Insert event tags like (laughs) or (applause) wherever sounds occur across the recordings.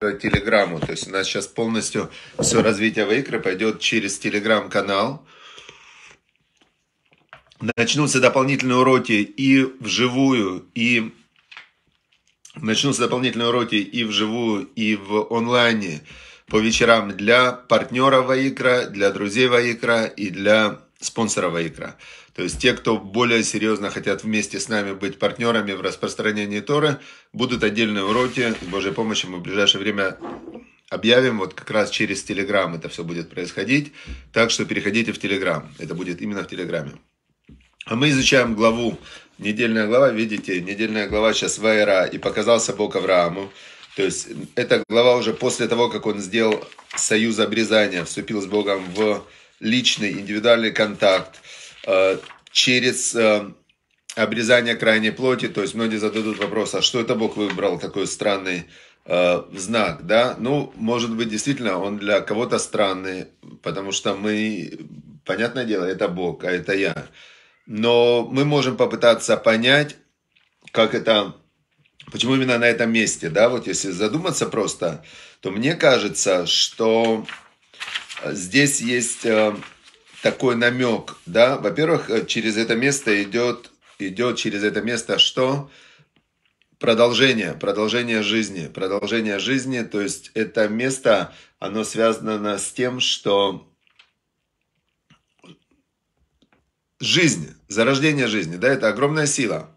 телеграмму. То есть у нас сейчас полностью все развитие Вайкры пойдет через телеграм-канал. Начнутся дополнительные уроки и вживую, и начнутся дополнительные уроки и вживую, и в онлайне по вечерам для партнера Ваикра, для друзей Ваикра и для спонсора Ваикра. То есть те, кто более серьезно хотят вместе с нами быть партнерами в распространении Торы, будут отдельные уроки. С Божьей помощью мы в ближайшее время объявим, вот как раз через Телеграм это все будет происходить. Так что переходите в Телеграм. Это будет именно в Телеграме. А мы изучаем главу, недельная глава, видите, недельная глава сейчас Вайра, и показался Бог Аврааму. То есть эта глава уже после того, как он сделал союз обрезания, вступил с Богом в личный, индивидуальный контакт через э, обрезание крайней плоти. То есть многие зададут вопрос, а что это Бог выбрал такой странный э, знак, да? Ну, может быть, действительно, он для кого-то странный, потому что мы, понятное дело, это Бог, а это я. Но мы можем попытаться понять, как это Почему именно на этом месте, да, вот если задуматься просто, то мне кажется, что э, здесь есть э, такой намек, да, во-первых, э, через это место идет, идет через это место что? Продолжение, продолжение жизни, продолжение жизни, то есть это место, оно связано с тем, что жизнь, зарождение жизни, да, это огромная сила.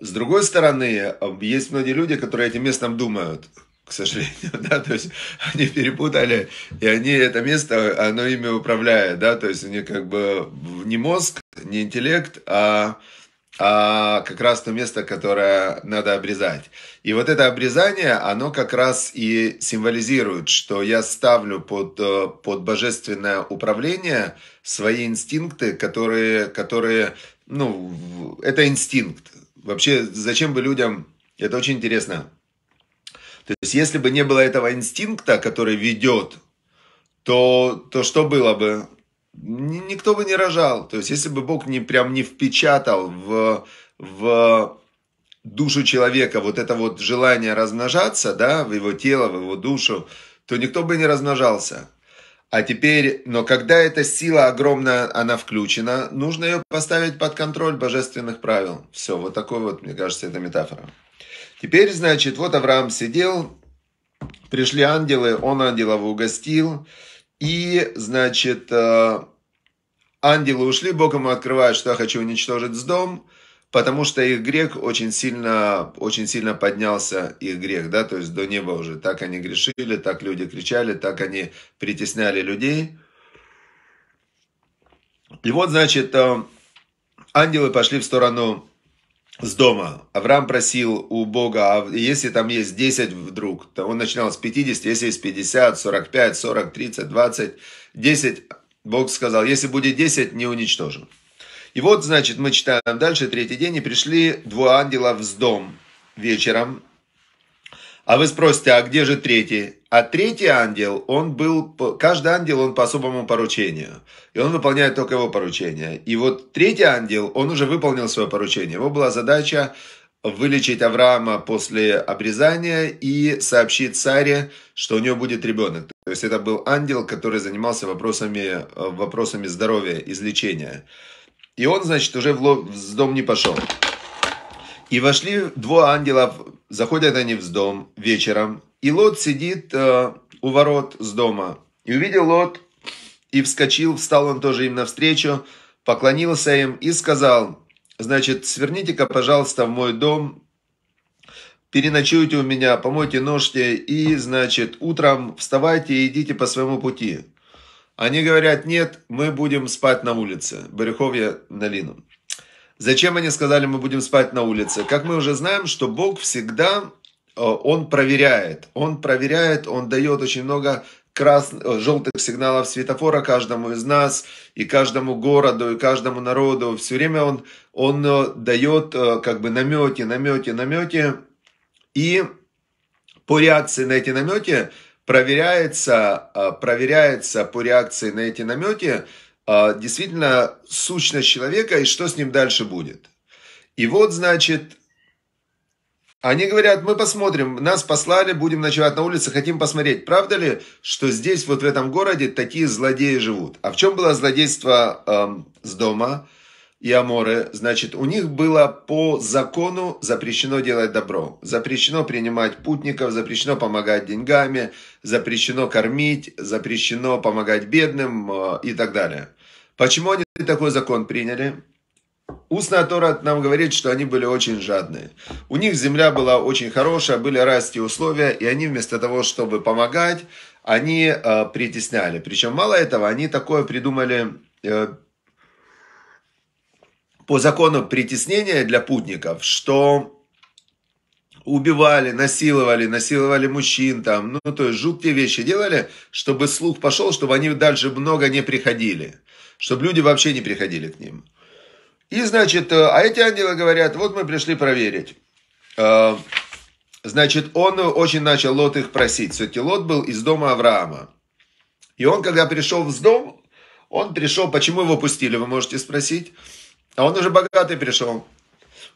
С другой стороны, есть многие люди, которые этим местом думают, к сожалению, (laughs) да, то есть они перепутали, и они это место, оно ими управляет, да, то есть у них как бы не мозг, не интеллект, а, а как раз то место, которое надо обрезать. И вот это обрезание, оно как раз и символизирует, что я ставлю под, под божественное управление свои инстинкты, которые, которые, ну, это инстинкт, Вообще, зачем бы людям... Это очень интересно. То есть, если бы не было этого инстинкта, который ведет, то, то что было бы? Никто бы не рожал. То есть, если бы Бог не, прям не впечатал в, в душу человека вот это вот желание размножаться, да, в его тело, в его душу, то никто бы не размножался. А теперь, но когда эта сила огромная, она включена, нужно ее поставить под контроль божественных правил. Все, вот такой вот, мне кажется, это метафора. Теперь, значит, вот Авраам сидел, пришли ангелы, он ангелов угостил, и, значит, э, ангелы ушли, Бог ему открывает, что я хочу уничтожить с дом, потому что их грех очень сильно, очень сильно поднялся, их грех, да, то есть до неба уже. Так они грешили, так люди кричали, так они притесняли людей. И вот, значит, э, ангелы пошли в сторону с дома. Авраам просил у Бога, а если там есть 10 вдруг, то он начинал с 50, если есть 50, 45, 40, 30, 20, 10, Бог сказал, если будет 10, не уничтожим. И вот, значит, мы читаем дальше, третий день, и пришли двое ангелов в дом вечером. А вы спросите, а где же третий? А третий ангел, он был, каждый ангел, он по особому поручению. И он выполняет только его поручение. И вот третий ангел, он уже выполнил свое поручение. Его была задача вылечить Авраама после обрезания и сообщить Саре, что у него будет ребенок. То есть это был ангел, который занимался вопросами, вопросами здоровья, излечения. И он, значит, уже в дом не пошел. И вошли двое ангелов, заходят они в дом вечером, и Лот сидит э, у ворот с дома. И увидел Лот, и вскочил, встал он тоже им навстречу, поклонился им и сказал, значит, сверните-ка, пожалуйста, в мой дом, переночуйте у меня, помойте ножки, и, значит, утром вставайте и идите по своему пути. Они говорят, нет, мы будем спать на улице. Барюховья на Лину. Зачем они сказали, мы будем спать на улице? Как мы уже знаем, что Бог всегда, э, Он проверяет. Он проверяет, Он дает очень много красных, э, желтых сигналов светофора каждому из нас, и каждому городу, и каждому народу. Все время Он, он э, дает как бы намети, намети, намети. И по реакции на эти намети проверяется, проверяется по реакции на эти намети действительно сущность человека и что с ним дальше будет. И вот, значит, Они говорят, мы посмотрим, нас послали, будем ночевать на улице, хотим посмотреть, правда ли, что здесь, вот в этом городе, такие злодеи живут. А в чем было злодейство эм, с дома и Аморы? Значит, у них было по закону запрещено делать добро. Запрещено принимать путников, запрещено помогать деньгами, запрещено кормить, запрещено помогать бедным э, и так далее. Почему они такой закон приняли? Устная Тора нам говорит, что они были очень жадные. У них земля была очень хорошая, были райские условия, и они вместо того, чтобы помогать, они э, притесняли. Причем мало этого, они такое придумали э, по закону притеснения для путников, что убивали, насиловали, насиловали мужчин там, ну то есть жуткие вещи делали, чтобы слух пошел, чтобы они дальше много не приходили, чтобы люди вообще не приходили к ним. И, значит, э, а эти ангелы говорят, вот мы пришли проверить. Э, значит, он очень начал Лот их просить. Все-таки Лот был из дома Авраама. И он, когда пришел в дом, он пришел, почему его пустили, вы можете спросить. А он уже богатый пришел.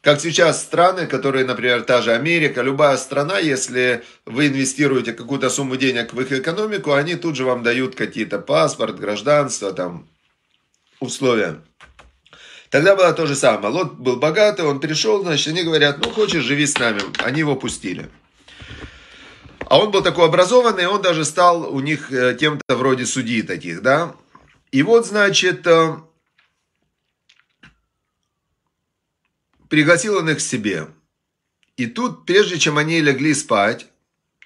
Как сейчас страны, которые, например, та же Америка, любая страна, если вы инвестируете какую-то сумму денег в их экономику, они тут же вам дают какие-то паспорт, гражданство, там, условия. Тогда было то же самое. Лот был богатый, он пришел, значит, они говорят, ну, хочешь, живи с нами. Они его пустили. А он был такой образованный, он даже стал у них э, кем-то вроде судьи таких, да. И вот, значит, э, пригласил он их к себе. И тут, прежде чем они легли спать,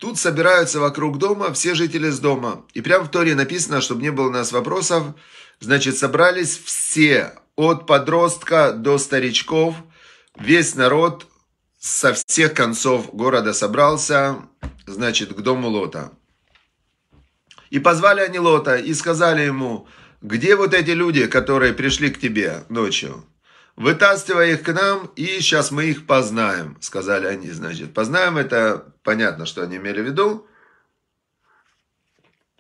тут собираются вокруг дома все жители с дома. И прямо в Торе написано, чтобы не было у нас вопросов, значит, собрались все от подростка до старичков, весь народ со всех концов города собрался, значит, к дому Лота. И позвали они Лота и сказали ему, где вот эти люди, которые пришли к тебе ночью? Вытаскивай их к нам, и сейчас мы их познаем, сказали они, значит. Познаем, это понятно, что они имели в виду.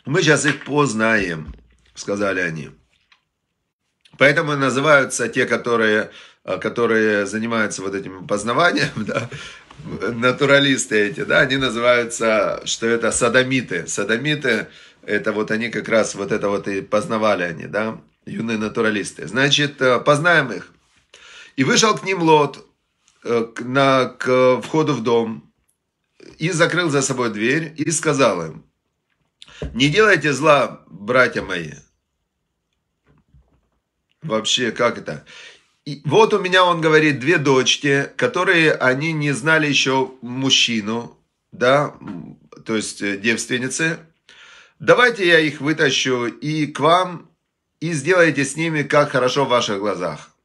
Мы сейчас их познаем, сказали они. Поэтому называются те, которые, э, которые занимаются вот этим познаванием, (laughs) да, натуралисты эти, да, они называются, что это садомиты. Садомиты, это вот они как раз вот это вот и познавали они, да, юные натуралисты. Значит, э, познаем их. И вышел к ним Лот э, на, к входу в дом и закрыл за собой дверь и сказал им, не делайте зла, братья мои, Вообще, как это? И вот у меня, он говорит, две дочки, которые, они не знали еще мужчину, да, то есть э, девственницы. Давайте я их вытащу и к вам, и сделайте с ними, как хорошо в ваших глазах.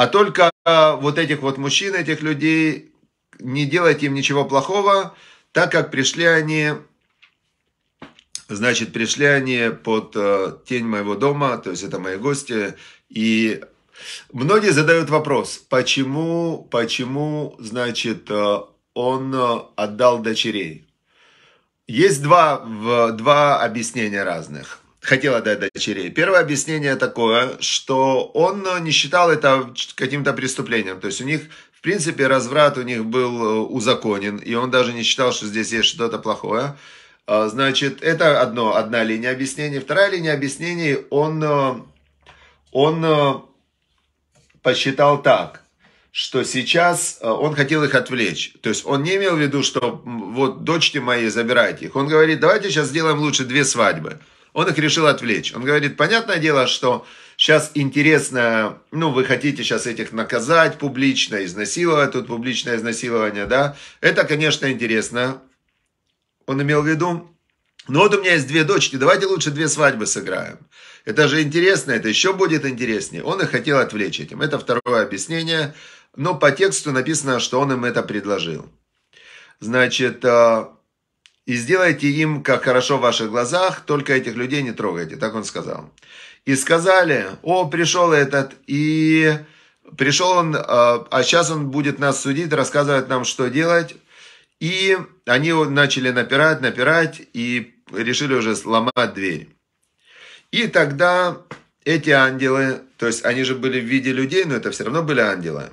А только вот этих вот мужчин, этих людей, не делайте им ничего плохого, так как пришли они Значит, пришли они под э, тень моего дома, то есть это мои гости, и многие задают вопрос, почему, почему, значит, э, он отдал дочерей. Есть два, два объяснения разных. Хотел отдать дочерей. Первое объяснение такое, что он не считал это каким-то преступлением. То есть у них, в принципе, разврат у них был узаконен, и он даже не считал, что здесь есть что-то плохое. А, значит, это одно, одна линия объяснений. Вторая линия объяснений, он, э, он э, посчитал так, что сейчас э, он хотел их отвлечь. То есть он не имел в виду, что вот дочки мои, забирайте их. Он говорит, давайте сейчас сделаем лучше две свадьбы. Он их решил отвлечь. Он говорит, понятное дело, что сейчас интересно, ну, вы хотите сейчас этих наказать публично, изнасиловать, тут публичное изнасилование, да. Это, конечно, интересно он имел в виду. Ну вот у меня есть две дочки, давайте лучше две свадьбы сыграем. Это же интересно, это еще будет интереснее. Он их хотел отвлечь этим. Это второе объяснение. Но по тексту написано, что он им это предложил. Значит, э, и сделайте им, как хорошо в ваших глазах, только этих людей не трогайте. Так он сказал. И сказали, о, пришел этот, и пришел он, а сейчас он будет нас судить, рассказывать нам, что делать. И они начали напирать, напирать и решили уже сломать дверь. И тогда эти ангелы, то есть они же были в виде людей, но это все равно были ангелы.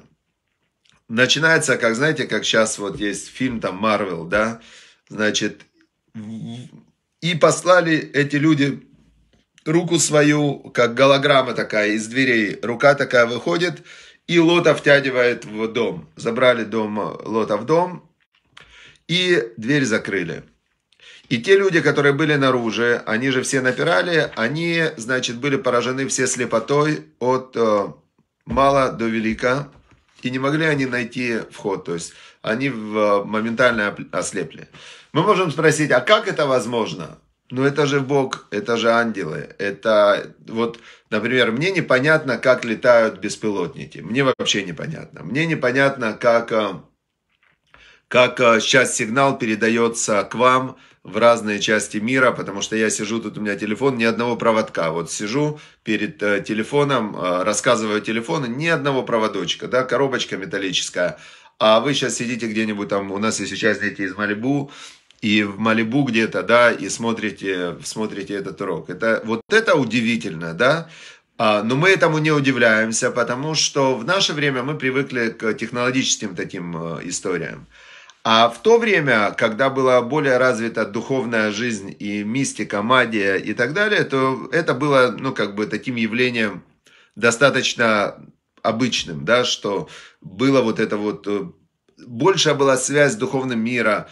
начинается, как знаете, как сейчас вот есть фильм там Марвел, да, значит, и послали эти люди руку свою, как голограмма такая из дверей, рука такая выходит, и Лота втягивает в дом. Забрали дом Лота в дом, и дверь закрыли. И те люди, которые были наружу, они же все напирали, они, значит, были поражены все слепотой от э, мала до велика, и не могли они найти вход, то есть они в, моментально ослепли. Мы можем спросить, а как это возможно? Ну это же Бог, это же ангелы, это вот, например, мне непонятно, как летают беспилотники, мне вообще непонятно. Мне непонятно, как, э, как сейчас э, сигнал передается к вам, в разные части мира, потому что я сижу, тут у меня телефон, ни одного проводка. Вот сижу перед э, телефоном, э, рассказываю телефон, ни одного проводочка, да, коробочка металлическая. А вы сейчас сидите где-нибудь там, у нас есть участники из Малибу, и в Малибу где-то, да, и смотрите, смотрите этот урок. Это, вот это удивительно, да, а, но мы этому не удивляемся, потому что в наше время мы привыкли к технологическим таким э, историям. А в то время, когда была более развита духовная жизнь и мистика, магия и так далее, то это было, ну, как бы таким явлением достаточно обычным, да, что было вот это вот, э, большая была связь с духовным миром,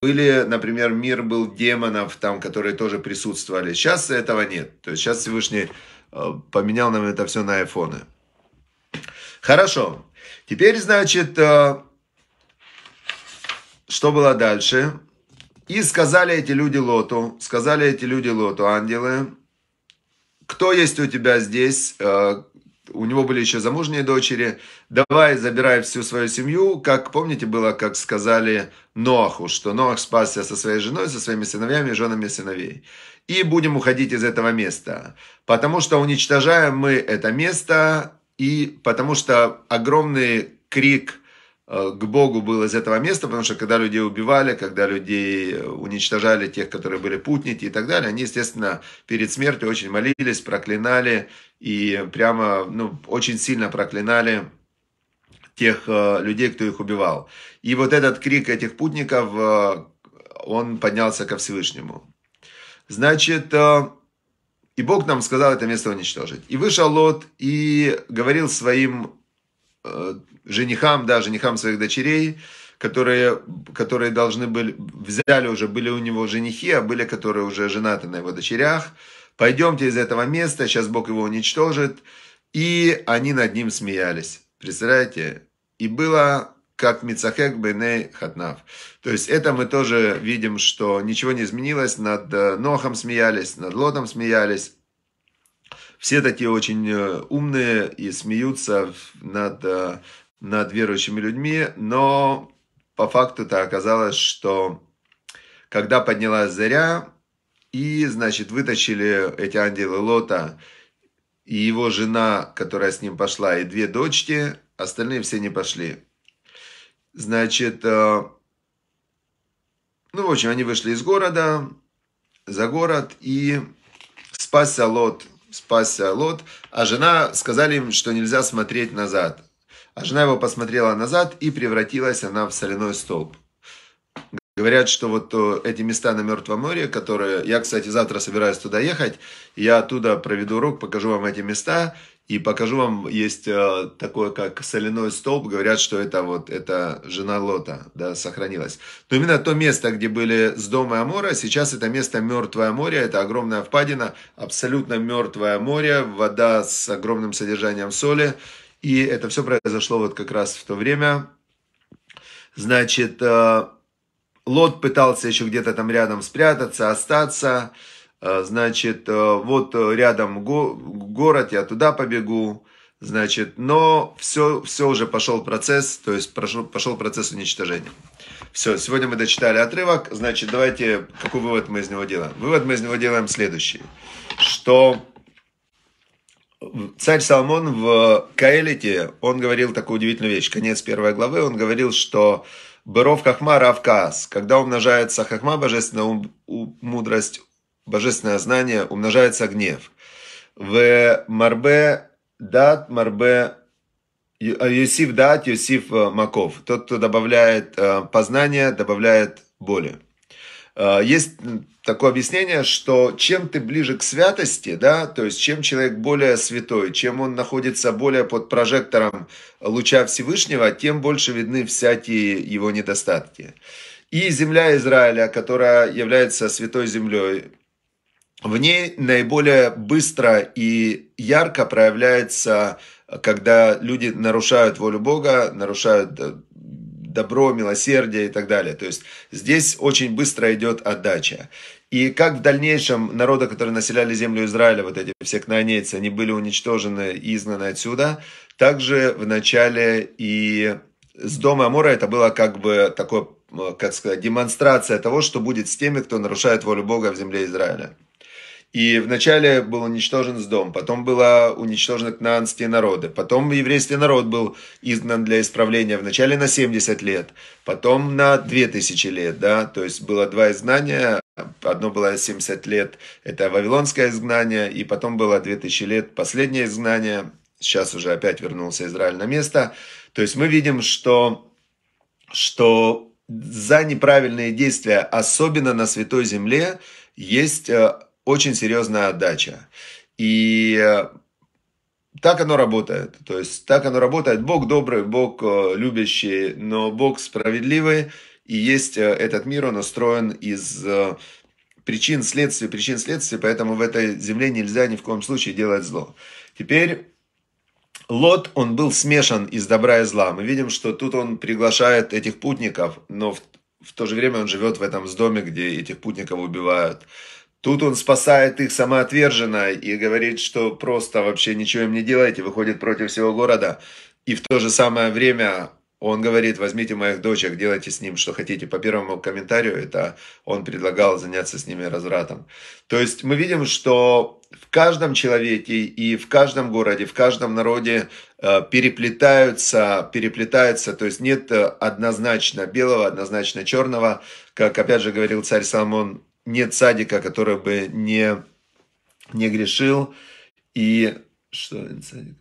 были, например, мир был демонов, там, которые тоже присутствовали. Сейчас этого нет. То есть сейчас Всевышний э, поменял нам это все на айфоны. Хорошо. Теперь, значит, э, что было дальше? И сказали эти люди Лоту, сказали эти люди Лоту, ангелы, кто есть у тебя здесь? Э, у него были еще замужние дочери. Давай, забирай всю свою семью. Как, помните, было, как сказали Ноаху, что Ноах спасся со своей женой, со своими сыновьями, женами сыновей. И будем уходить из этого места. Потому что уничтожаем мы это место, и потому что огромный крик к Богу был из этого места, потому что когда людей убивали, когда людей э, уничтожали, тех, которые были путники и так далее, они, естественно, перед смертью очень молились, проклинали и прямо, ну, очень сильно проклинали тех э, людей, кто их убивал. И вот этот крик этих путников, он поднялся ко Всевышнему. Значит, и Бог нам сказал это место уничтожить. И вышел Лот и говорил своим женихам, да, женихам своих дочерей, которые, которые должны были, взяли уже, были у него женихи, а были, которые уже женаты на его дочерях. Пойдемте из этого места, сейчас Бог его уничтожит. И они над ним смеялись. Представляете? И было как Мицахек Беней Хатнав. То есть это мы тоже видим, что ничего не изменилось. Над э, Нохом смеялись, над Лотом смеялись. Все такие очень э, умные и смеются над э, над верующими людьми, но по факту-то оказалось, что когда поднялась заря, и, значит, вытащили эти ангелы Лота, и его жена, которая с ним пошла, и две дочки, остальные все не пошли. Значит, э, ну, в общем, они вышли из города, за город, и спасся Лот, спасся Лот, а жена сказали им, что нельзя смотреть назад. А жена его посмотрела назад и превратилась она в соляной столб. Говорят, что вот э, эти места на Мертвом море, которые... Я, кстати, завтра собираюсь туда ехать. Я оттуда проведу урок, покажу вам эти места. И покажу вам, есть э, такое, как соляной столб. Говорят, что это вот, это жена Лота, да, сохранилась. Но именно то место, где были с дома Амора, сейчас это место Мертвое море. Это огромная впадина, абсолютно мертвое море. Вода с огромным содержанием соли. И это все произошло вот как раз в то время. Значит, э, Лот пытался еще где-то там рядом спрятаться, остаться. Э, значит, э, вот рядом город, я туда побегу. Значит, но все, все уже пошел процесс, то есть пошел, пошел процесс уничтожения. Все, сегодня мы дочитали отрывок. Значит, давайте, какой вывод мы из него делаем? Вывод мы из него делаем следующий. Что Царь Соломон в Каэлите, он говорил такую удивительную вещь, конец первой главы, он говорил, что Беров Хахма Равкас, когда умножается Хахма, божественная ум, мудрость, божественное знание, умножается гнев. В Марбе Дат Марбе Юсиф дат, Юсиф маков. Тот, кто добавляет познание, добавляет боли. Есть такое объяснение, что чем ты ближе к святости, да, то есть чем человек более святой, чем он находится более под прожектором луча Всевышнего, тем больше видны всякие его недостатки. И земля Израиля, которая является святой землей, в ней наиболее быстро и ярко проявляется, когда люди нарушают волю Бога, нарушают э, добро, милосердие и так далее. То есть здесь очень быстро идет отдача. И как в дальнейшем народы, которые населяли землю Израиля, вот эти все кнаанейцы, они были уничтожены и изгнаны отсюда, также в начале и с дома Амора это было как бы такое, как сказать, демонстрация того, что будет с теми, кто нарушает волю Бога в земле Израиля. И вначале был уничтожен с дом, потом было уничтожены кнаанские народы, потом еврейский народ был изгнан для исправления вначале на 70 лет, потом на 2000 лет, да, то есть было два изгнания, одно было 70 лет, это вавилонское изгнание, и потом было 2000 лет последнее изгнание, сейчас уже опять вернулся Израиль на место, то есть мы видим, что, что за неправильные действия, особенно на Святой Земле, есть э, очень серьезная отдача. И э, так оно работает. То есть так оно работает. Бог добрый, Бог э, любящий, но Бог справедливый. И есть э, этот мир, он устроен из причин, следствий, причин, следствий. Поэтому в этой земле нельзя ни в коем случае делать зло. Теперь Лот, он был смешан из добра и зла. Мы видим, что тут он приглашает этих путников, но в, в то же время он живет в этом доме, где этих путников убивают. Тут он спасает их самоотверженно и говорит, что просто вообще ничего им не делайте, выходит против всего города. И в то же самое время он говорит, возьмите моих дочек, делайте с ним, что хотите. По первому комментарию, это он предлагал заняться с ними развратом. То есть мы видим, что в каждом человеке и в каждом городе, в каждом народе э, переплетаются, переплетаются, то есть нет однозначно белого, однозначно черного. Как опять же говорил царь Соломон, нет садика, который бы не, не грешил. И что садик?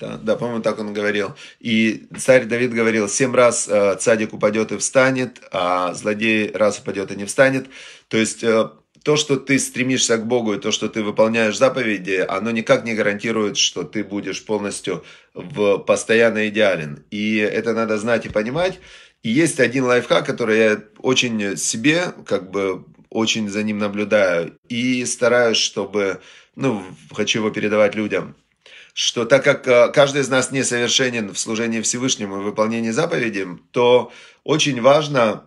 Да, по-моему, так он говорил. И царь Давид говорил, семь раз э, цадик упадет и встанет, а злодей раз упадет и не встанет. То есть э, то, что ты стремишься к Богу и то, что ты выполняешь заповеди, оно никак не гарантирует, что ты будешь полностью в постоянно идеален. И это надо знать и понимать. И есть один лайфхак, который я очень себе как бы очень за ним наблюдаю и стараюсь, чтобы, ну, хочу его передавать людям, что так как э, каждый из нас несовершенен в служении Всевышнему и выполнении заповедей, то очень важно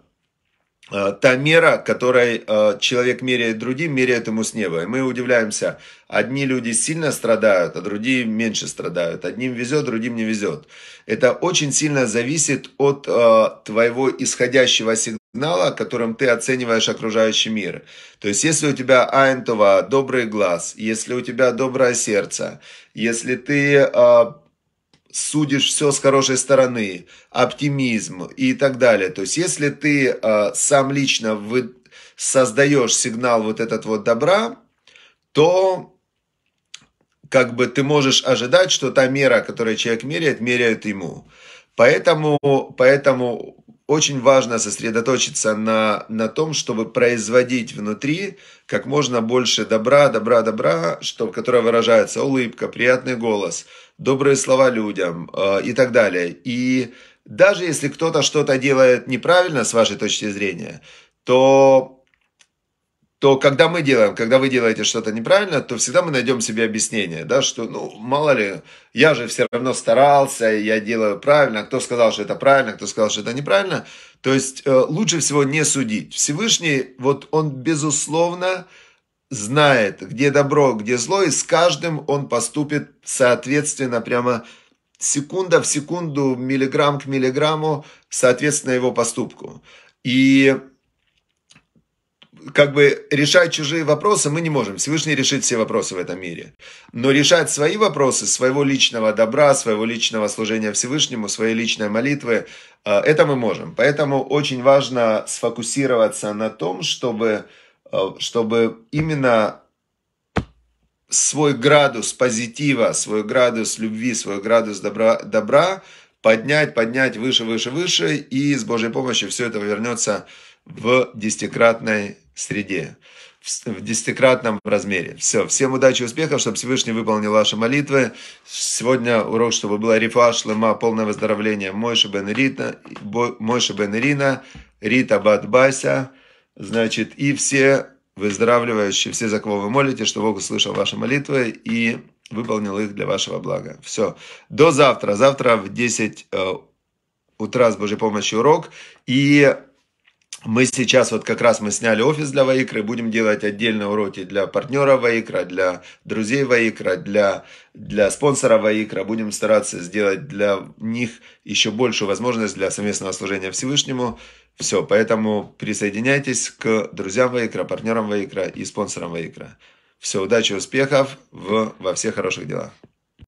та мера, которой э, человек меряет другим, меряет ему с неба. И мы удивляемся, одни люди сильно страдают, а другие меньше страдают. Одним везет, другим не везет. Это очень сильно зависит от э, твоего исходящего сигнала, которым ты оцениваешь окружающий мир. То есть, если у тебя Айнтова добрый глаз, если у тебя доброе сердце, если ты судишь все с хорошей стороны, оптимизм и так далее. То есть, если ты э, сам лично вы, создаешь сигнал вот этот вот добра, то как бы ты можешь ожидать, что та мера, которую человек меряет, меряет ему. Поэтому, поэтому очень важно сосредоточиться на, на том, чтобы производить внутри как можно больше добра, добра, добра, что, которое выражается улыбка, приятный голос, добрые слова людям э, и так далее. И даже если кто-то что-то делает неправильно с вашей точки зрения, то то когда мы делаем, когда вы делаете что-то неправильно, то всегда мы найдем себе объяснение, да, что, ну, мало ли, я же все равно старался, я делаю правильно, кто сказал, что это правильно, кто сказал, что это неправильно. То есть э, лучше всего не судить. Всевышний, вот он безусловно знает, где добро, где зло, и с каждым он поступит соответственно, прямо секунда в секунду, миллиграмм к миллиграмму, соответственно его поступку. И как бы решать чужие вопросы мы не можем. Всевышний решит все вопросы в этом мире. Но решать свои вопросы, своего личного добра, своего личного служения Всевышнему, своей личной молитвы, э, это мы можем. Поэтому очень важно сфокусироваться на том, чтобы, э, чтобы именно свой градус позитива, свой градус любви, свой градус добра, добра поднять, поднять выше, выше, выше, и с Божьей помощью все это вернется в десятикратной среде, в десятикратном размере. Все, всем удачи успехов, чтобы Всевышний выполнил ваши молитвы. Сегодня урок, чтобы было рифа, шлема, полное выздоровление Мойши бен Рита, Мойши бен Ирина, Рита Бадбася, значит, и все выздоравливающие, все, за кого вы молите, что Бог услышал ваши молитвы и выполнил их для вашего блага. Все. До завтра. Завтра в 10 э, утра с Божьей помощью урок. И мы сейчас, вот как раз мы сняли офис для Ваикры, будем делать отдельные уроки для партнера Ваикра, для друзей Ваикра, для, для спонсора Ваикра. Будем стараться сделать для них еще большую возможность для совместного служения Всевышнему. Все, поэтому присоединяйтесь к друзьям Ваикра, партнерам Ваикра и спонсорам Ваикра. Все, удачи, успехов в, во всех хороших делах.